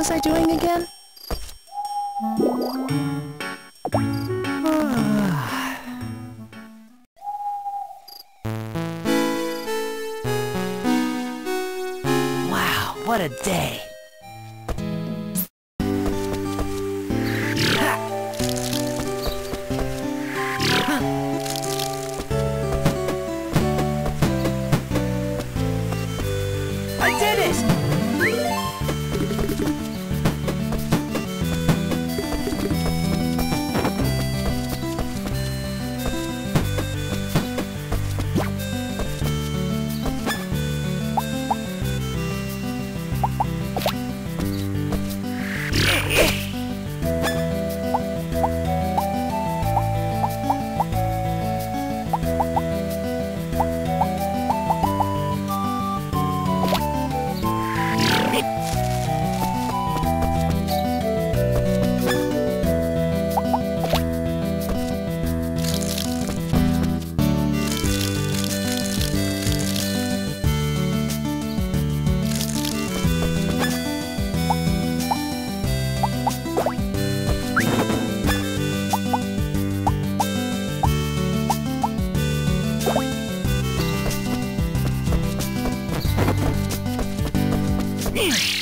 was I doing again? Wow, what a day! I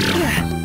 Yeah.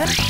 her.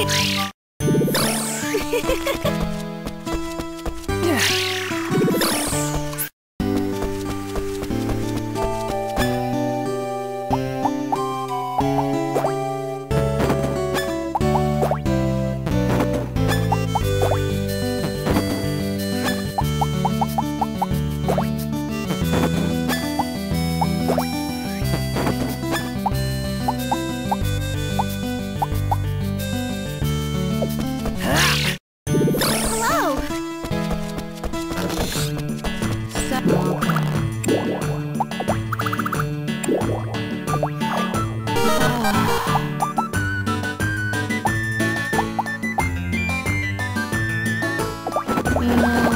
Thanks. Hello! 了。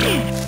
Yeah.